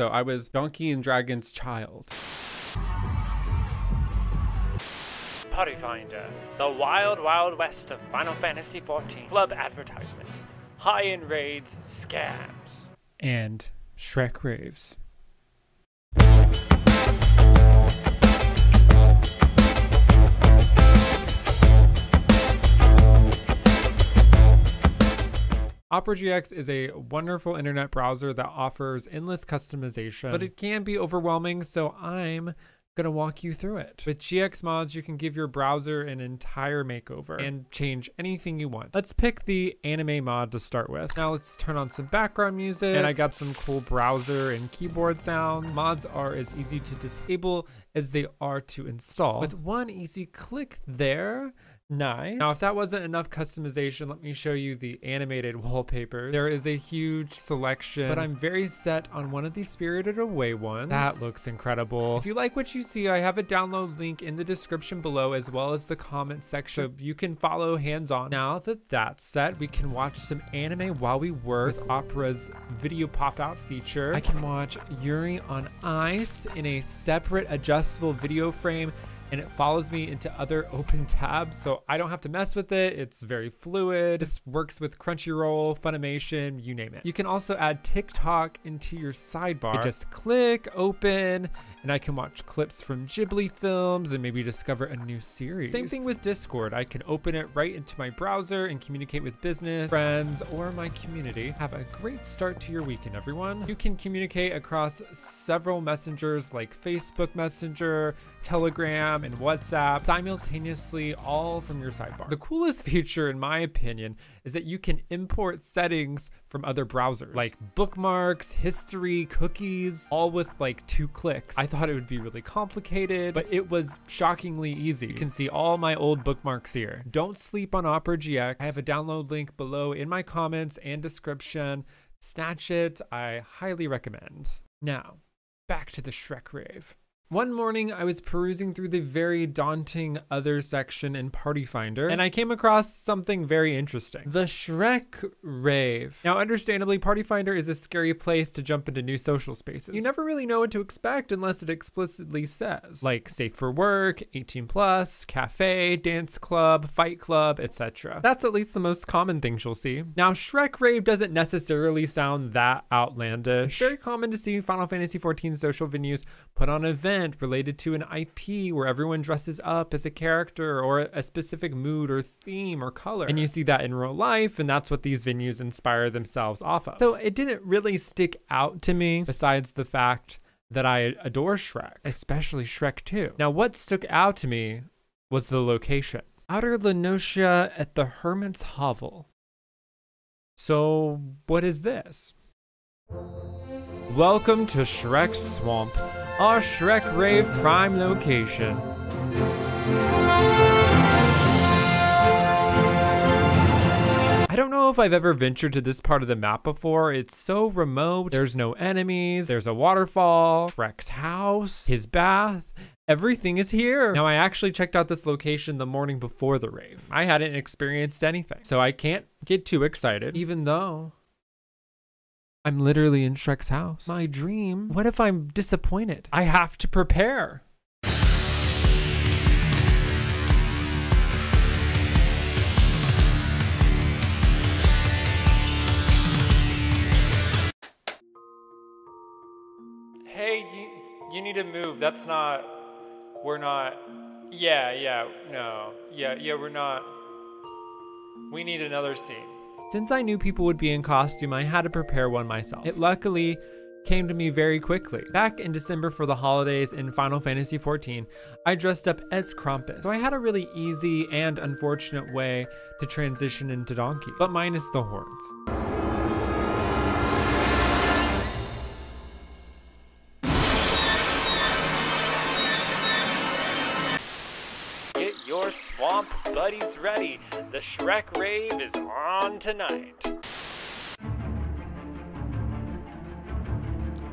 So I was Donkey and Dragon's child. Party Finder, the wild, wild west of Final Fantasy XIV. Club advertisements, high-end raids, scams. And Shrek raves. Opera GX is a wonderful internet browser that offers endless customization, but it can be overwhelming, so I'm gonna walk you through it. With GX mods, you can give your browser an entire makeover and change anything you want. Let's pick the anime mod to start with. Now let's turn on some background music, and I got some cool browser and keyboard sounds. Mods are as easy to disable as they are to install. With one easy click there, Nice. Now, if that wasn't enough customization, let me show you the animated wallpapers. There is a huge selection, but I'm very set on one of the Spirited Away ones. That looks incredible. If you like what you see, I have a download link in the description below as well as the comment section. So you can follow hands-on. Now that that's set, we can watch some anime while we work with Opera's video pop-out feature. I can watch Yuri on Ice in a separate adjustable video frame and it follows me into other open tabs so I don't have to mess with it. It's very fluid. This works with Crunchyroll, Funimation, you name it. You can also add TikTok into your sidebar. Just click, open, and I can watch clips from Ghibli films and maybe discover a new series. Same thing with Discord. I can open it right into my browser and communicate with business, friends, or my community. Have a great start to your weekend, everyone. You can communicate across several messengers like Facebook Messenger, Telegram, and WhatsApp simultaneously, all from your sidebar. The coolest feature, in my opinion, is that you can import settings from other browsers, like bookmarks, history, cookies, all with like two clicks. I thought it would be really complicated, but it was shockingly easy. You can see all my old bookmarks here. Don't sleep on Opera GX. I have a download link below in my comments and description. Snatch it, I highly recommend. Now, back to the Shrek rave. One morning, I was perusing through the very daunting other section in Party Finder, and I came across something very interesting. The Shrek Rave. Now, understandably, Party Finder is a scary place to jump into new social spaces. You never really know what to expect unless it explicitly says, like safe for work, 18 plus, cafe, dance club, fight club, etc. That's at least the most common things you'll see. Now, Shrek Rave doesn't necessarily sound that outlandish. It's very common to see Final Fantasy XIV social venues put on events event related to an IP where everyone dresses up as a character or a specific mood or theme or color. And you see that in real life, and that's what these venues inspire themselves off of. So it didn't really stick out to me, besides the fact that I adore Shrek, especially Shrek 2. Now, what stuck out to me was the location. Outer La Noscea at the Hermit's Hovel. So, what is this? Welcome to Shrek Swamp, our Shrek Rave prime location. I don't know if I've ever ventured to this part of the map before. It's so remote. There's no enemies. There's a waterfall, Shrek's house, his bath. Everything is here. Now, I actually checked out this location the morning before the rave. I hadn't experienced anything, so I can't get too excited, even though I'm literally in Shrek's house. My dream. What if I'm disappointed? I have to prepare. Hey, you, you need to move. That's not, we're not, yeah, yeah, no, yeah, yeah, we're not, we need another scene. Since I knew people would be in costume, I had to prepare one myself. It luckily came to me very quickly. Back in December for the holidays in Final Fantasy XIV, I dressed up as Krampus. So I had a really easy and unfortunate way to transition into Donkey, but minus the horns. The Shrek rave is on tonight.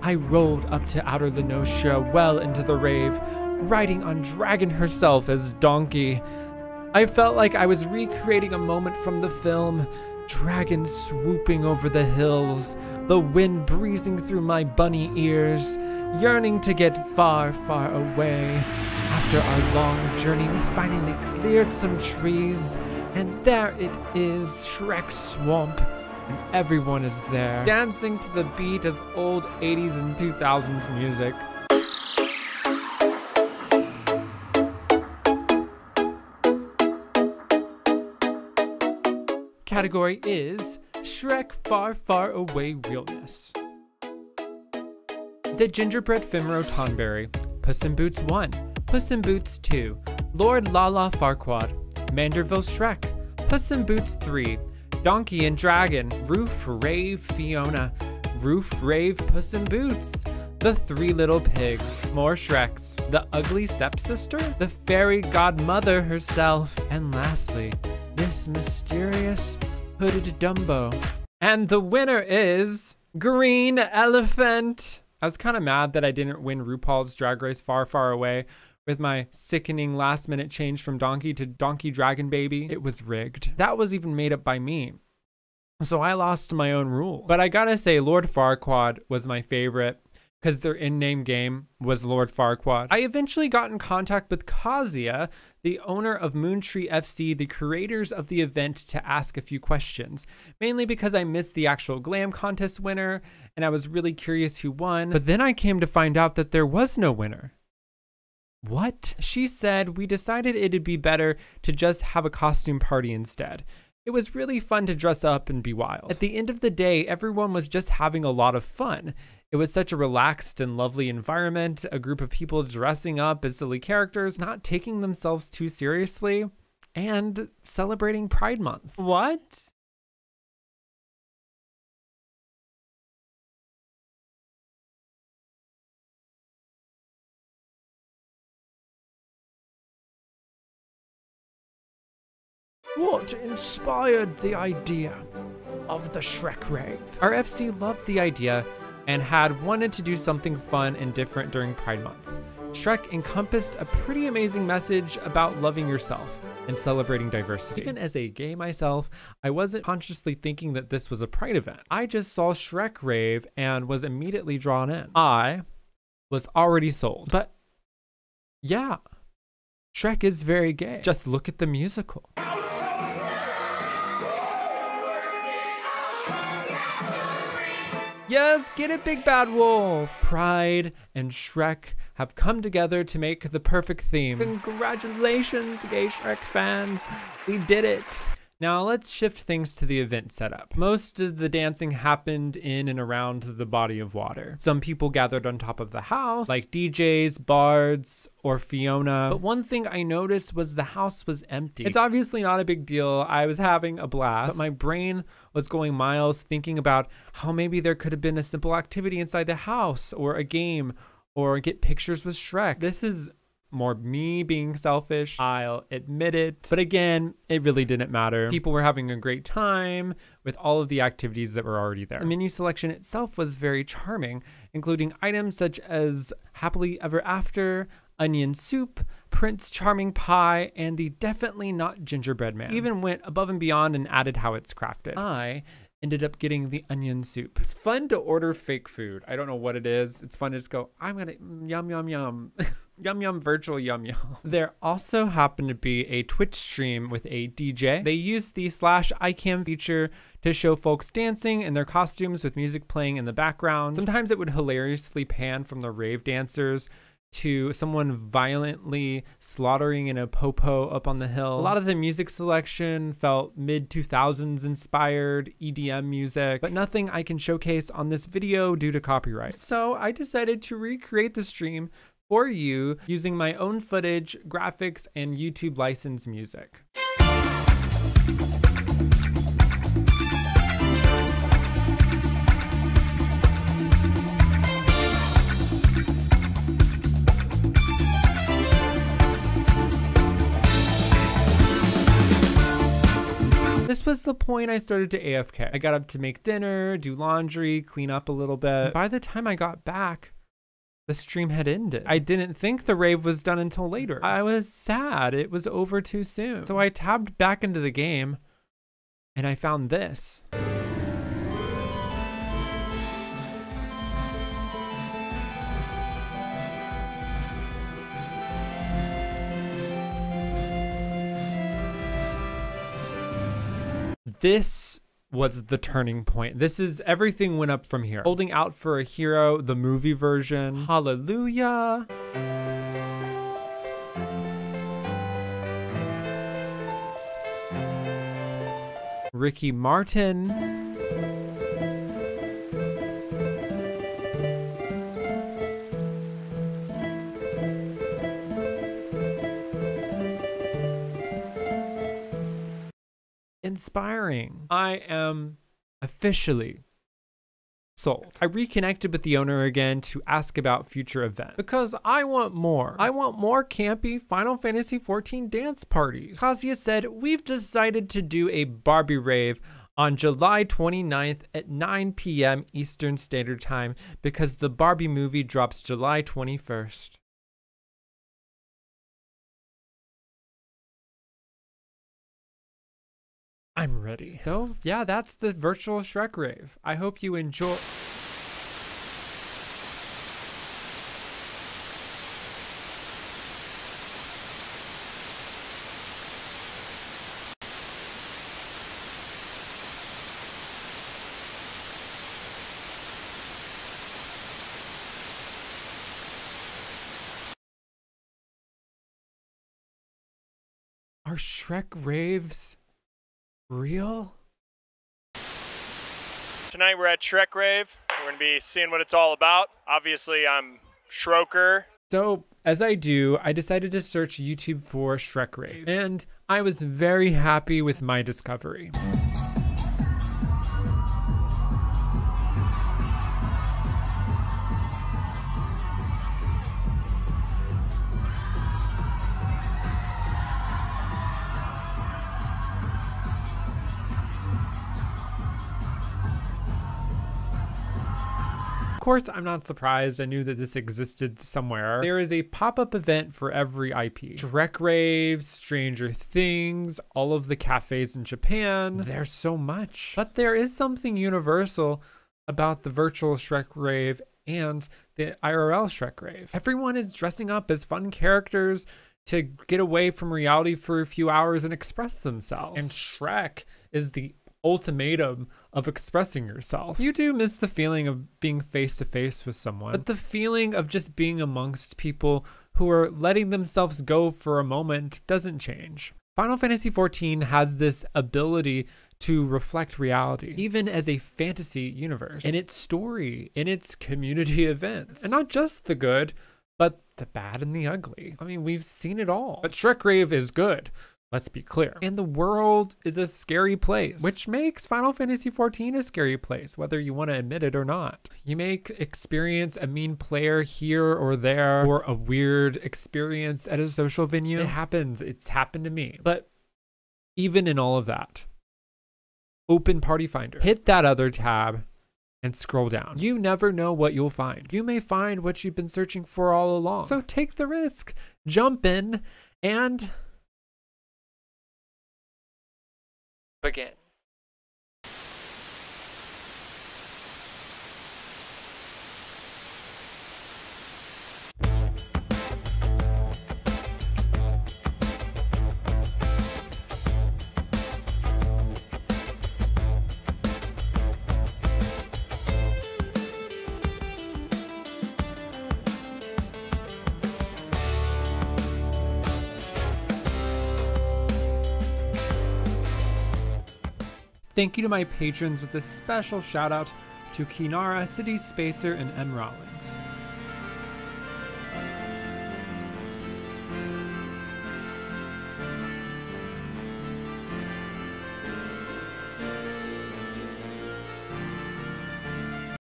I rolled up to Outer La well into the rave, riding on Dragon herself as Donkey. I felt like I was recreating a moment from the film, Dragons swooping over the hills, the wind breezing through my bunny ears, yearning to get far, far away. After our long journey, we finally cleared some trees, and there it is, Shrek Swamp. And everyone is there, dancing to the beat of old 80s and 2000s music. Category is Shrek Far Far Away Realness. The Gingerbread Fimro Tonberry, Puss in Boots 1, Puss in Boots 2, Lord Lala Farquaad, Manderville Shrek, Puss in Boots 3, Donkey and Dragon, Roof Rave Fiona, Roof Rave Puss in Boots, The Three Little Pigs, More Shreks, The Ugly Stepsister, The Fairy Godmother herself, and lastly, this mysterious hooded Dumbo. And the winner is Green Elephant. I was kind of mad that I didn't win RuPaul's Drag Race Far, Far Away with my sickening last minute change from Donkey to Donkey Dragon Baby. It was rigged. That was even made up by me. So I lost my own rules. But I gotta say, Lord Farquaad was my favorite because their in-name game was Lord Farquaad. I eventually got in contact with Kazia, the owner of Moontree FC, the creators of the event, to ask a few questions. Mainly because I missed the actual glam contest winner and I was really curious who won. But then I came to find out that there was no winner. What? She said we decided it'd be better to just have a costume party instead. It was really fun to dress up and be wild. At the end of the day, everyone was just having a lot of fun. It was such a relaxed and lovely environment, a group of people dressing up as silly characters, not taking themselves too seriously, and celebrating Pride Month. What? What inspired the idea of the Shrek Rave? Our FC loved the idea and had wanted to do something fun and different during Pride Month. Shrek encompassed a pretty amazing message about loving yourself and celebrating diversity. Even as a gay myself, I wasn't consciously thinking that this was a Pride event. I just saw Shrek Rave and was immediately drawn in. I was already sold. But yeah, Shrek is very gay. Just look at the musical. Yes, get it, Big Bad Wolf! Pride and Shrek have come together to make the perfect theme. Congratulations, gay Shrek fans! We did it! Now let's shift things to the event setup. Most of the dancing happened in and around the body of water. Some people gathered on top of the house, like DJs, bards, or Fiona. But one thing I noticed was the house was empty. It's obviously not a big deal. I was having a blast, but my brain was going miles thinking about how maybe there could have been a simple activity inside the house or a game or get pictures with Shrek. This is more me being selfish. I'll admit it. But again, it really didn't matter. People were having a great time with all of the activities that were already there. The menu selection itself was very charming, including items such as Happily Ever After, onion soup, Prince Charming pie, and the definitely not gingerbread man. Even went above and beyond and added how it's crafted. I ended up getting the onion soup. It's fun to order fake food. I don't know what it is. It's fun to just go, I'm gonna yum yum yum. Yum Yum Virtual Yum Yum. There also happened to be a Twitch stream with a DJ. They used the slash iCam feature to show folks dancing in their costumes with music playing in the background. Sometimes it would hilariously pan from the rave dancers to someone violently slaughtering in a popo up on the hill. A lot of the music selection felt mid 2000s inspired EDM music, but nothing I can showcase on this video due to copyright. So I decided to recreate the stream for you using my own footage, graphics, and YouTube license music. This was the point I started to AFK. I got up to make dinner, do laundry, clean up a little bit. By the time I got back, the stream had ended. I didn't think the rave was done until later. I was sad. It was over too soon. So I tabbed back into the game and I found this. This was the turning point. This is everything went up from here. Holding out for a hero, the movie version. Hallelujah. Ricky Martin. I am officially sold. I reconnected with the owner again to ask about future events because I want more. I want more campy Final Fantasy XIV dance parties. Kazuya said, We've decided to do a Barbie rave on July 29th at 9 p.m. Eastern Standard Time because the Barbie movie drops July 21st. I'm ready. So, yeah, that's the virtual Shrek rave. I hope you enjoy. Are Shrek raves real? Tonight we're at Shrek Rave. We're going to be seeing what it's all about. Obviously, I'm Shroker. So, as I do, I decided to search YouTube for Shrek raves, and I was very happy with my discovery. Course, I'm not surprised. I knew that this existed somewhere. There is a pop up event for every IP Shrek Raves, Stranger Things, all of the cafes in Japan. There's so much. But there is something universal about the virtual Shrek Rave and the IRL Shrek Rave. Everyone is dressing up as fun characters to get away from reality for a few hours and express themselves. And Shrek is the ultimatum of expressing yourself. You do miss the feeling of being face to face with someone, but the feeling of just being amongst people who are letting themselves go for a moment doesn't change. Final Fantasy XIV has this ability to reflect reality, even as a fantasy universe, in its story, in its community events, and not just the good, but the bad and the ugly. I mean, we've seen it all. But Shrek Rave is good. Let's be clear. And the world is a scary place, which makes Final Fantasy XIV a scary place, whether you want to admit it or not. You may experience a mean player here or there, or a weird experience at a social venue. It happens. It's happened to me. But even in all of that, open Party Finder, hit that other tab and scroll down. You never know what you'll find. You may find what you've been searching for all along. So take the risk, jump in, and begin. Thank you to my patrons with a special shout out to Kinara, City Spacer, and M. Rawlings.